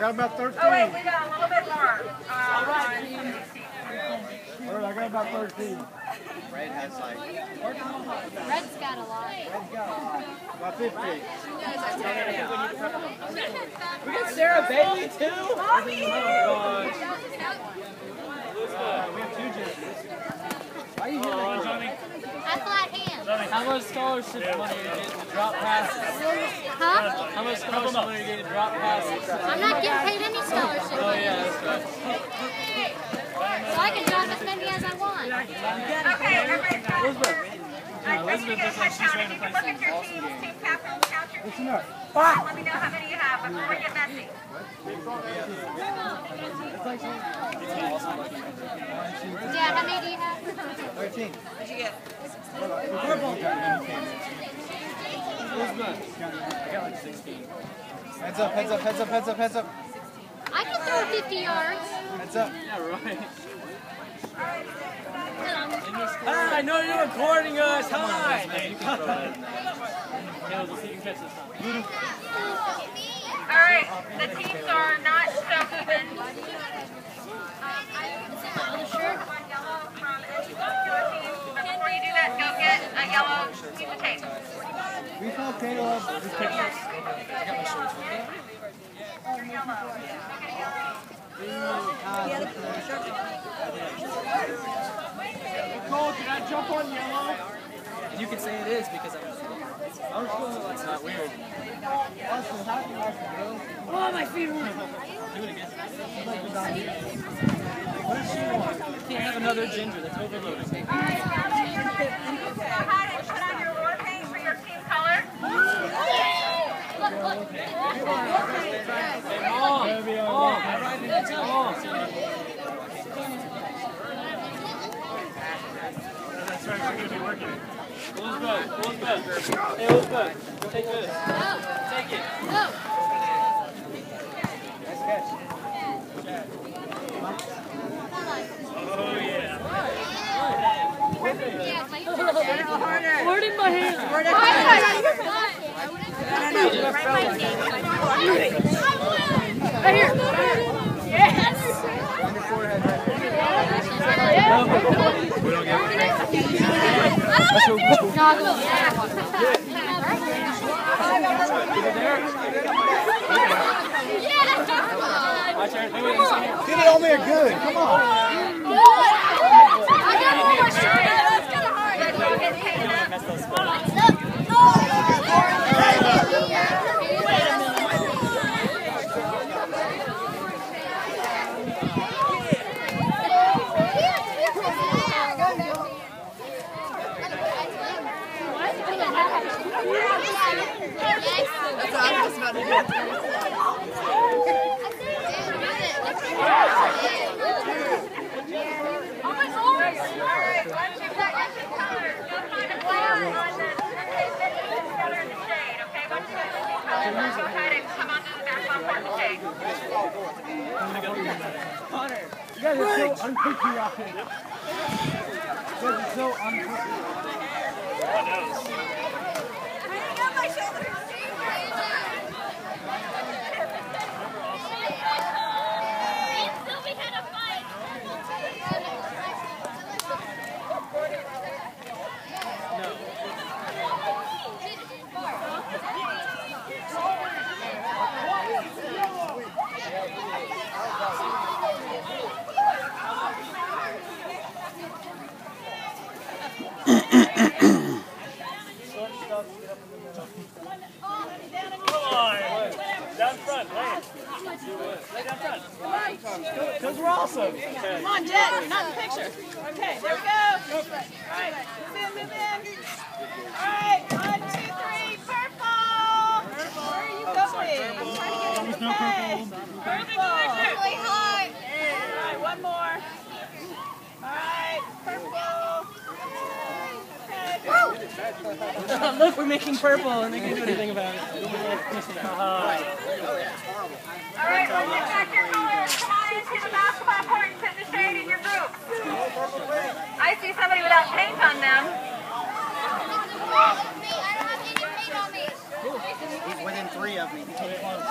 got about 13. Oh wait, we got a little bit more. Uh, All right, I got about 13. Red has like Red's got a lot. Red's got About 50. We got Sarah Bailey too. Oh We have two genders. Why are you here? I flat hand. How much scholarship money are you getting to drop passes? Huh? How much scholarship money are you getting to drop passes? I'm not getting paid any scholarship. money. Oh yeah, that's right. So I can drop as many as I want. okay, everybody. Elizabeth. I Elizabeth looks like she's ready to play some awesome team, Listen team. up. Let me know how many you have before we get messy. Dad, how many do you have? 13. What'd you get? Purple. I got like 16. Heads up, heads up, heads up, heads up, heads up. I can throw 50 yards. Heads up. Yeah, right. I know you're recording us. Hi. Caleb, see if you can catch this time. All right, the teams are not so even. Yellow from any particular team. But before you do that, go get a yellow piece of tape. We saw Caleb. Just pick this. Your yellow. Go get a yellow. Cole, can I jump on yellow? You can say it is because I'm. Oh, my feet are? Can't have another ginger. That's overloaded. All right, put on your war paint for your team color. Mom. Mom. That's right, we're going to be working. Elizabeth. Elizabeth. Hey, Elizabeth. Take this. Take it. Go. Nice catch. Oh, yeah. Yeah, my turn. Word in my hand. Right here. Yes. On your forehead right there. We don't get My turn. Hey, wait, you see here. Get it on there good. Come on. I got one more shot. That's kind of hard. Mess those spots. That's what I was about to do. All right, once you've got your team color, go find a flower on the okay, fit it together in the shade, okay? Once you get your team color, go ahead and come onto the basketball court in the shade. You guys are so unpatriotic. You guys are so unpatriotic. Because we're awesome. Come on, Jet, you're not in the picture. Okay, there we go. All right, move in, move in. All right, one, two, three, purple. Where are you oh, going? Okay. Purple. Really hard. All right, one more. All right, purple. Okay. Look, we're making purple and they can't do anything about it. All right, once you've got your colors, come on into the basketball court and sit in the shade in your group. I see somebody without paint on them. I don't have any paint on me. He's within three of me. He came close.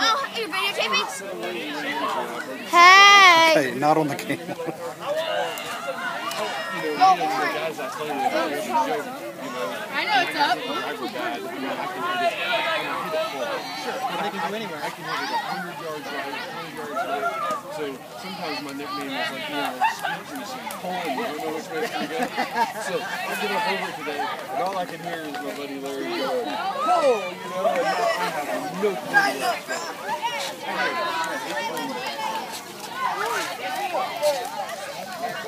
Oh, you're videotaping? Hey! Hey, not on the camera. I know it's up. Sure, but They can do anywhere. I can hit it 100 yards right, 100 yards left. So sometimes my nickname is like, you know, speed machine, Colin, you don't know which way it's going to go. So I get up over today, and all I can hear is my buddy Larry go, Cole, you know, and I have no clue.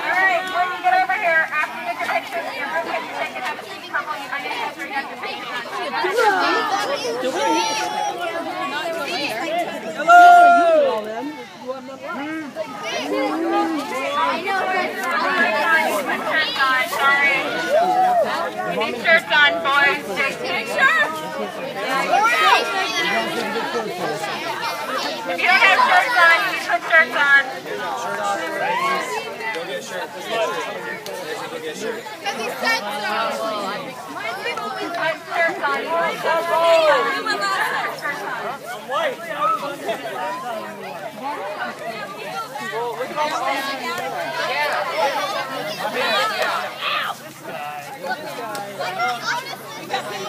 Alright, when you get over here, after you get your pictures and your group picture taken, have a seat, couple, you might have to your picture. Shirts on, sorry. Need shirts on, boys. Take shirts. If you don't have shirts on, you put shirts on. Put shirts on, boys. Shirts on. Whitey! Sit down. Sit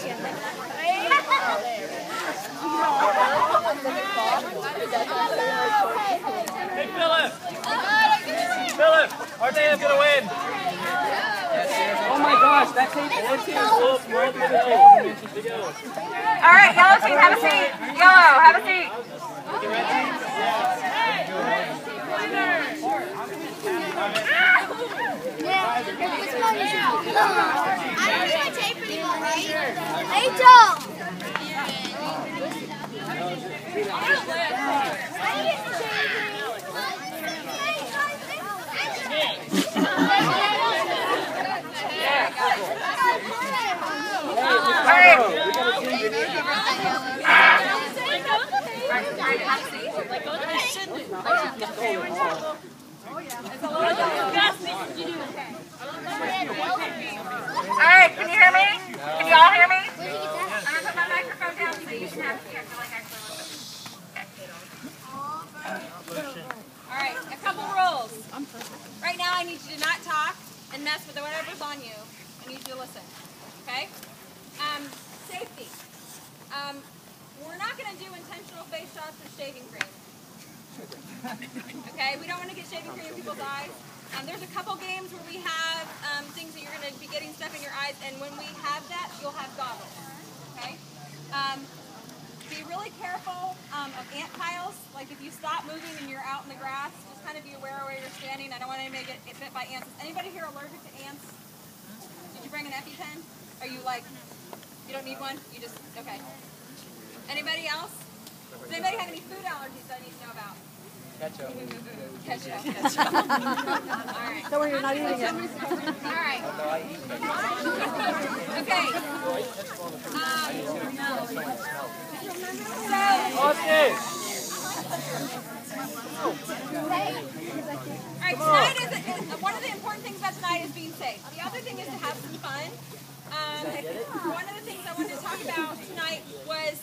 Hey, Philip! Philip! Ardena's gonna win! Oh my gosh, that tape team is full more than the other. To go. Alright, yellow team, have a seat. Yellow, have a seat. Yeah. Which one is it? I don't know tape anymore, right? Angel! Alright. Alright, can you hear me? Can you all hear me? I'm gonna put my microphone down so you can have, here, feel like I All right, a couple rules. Right now, I need you to not talk and mess with whatever's on you. I need you to listen. Okay? Um, safety. Um, we're not going to do intentional face shots with shaving cream. Okay? We don't want to get shaving cream in people's eyes. Um, there's a couple games where we have um, things that you're going to be getting stuff in your eyes, and when we have that, you'll have goggles. Okay? Um, be really careful um, of ant piles. Like if you stop moving and you're out in the grass, just kind of be aware of where you're standing. I don't want anybody to get bit by ants. Is anybody here allergic to ants? Did you bring an EpiPen? Are you like, you don't need one? You just, okay. Anybody else? Does anybody have any food allergies I need to know about? Ketchup. Ketchup. Don't worry, you're not eating it. All right. Okay. Um, so, Austin! All right, tonight is, is one of the important things about tonight is being safe. The other thing is to have some fun. Um, one of the things I wanted to talk about tonight was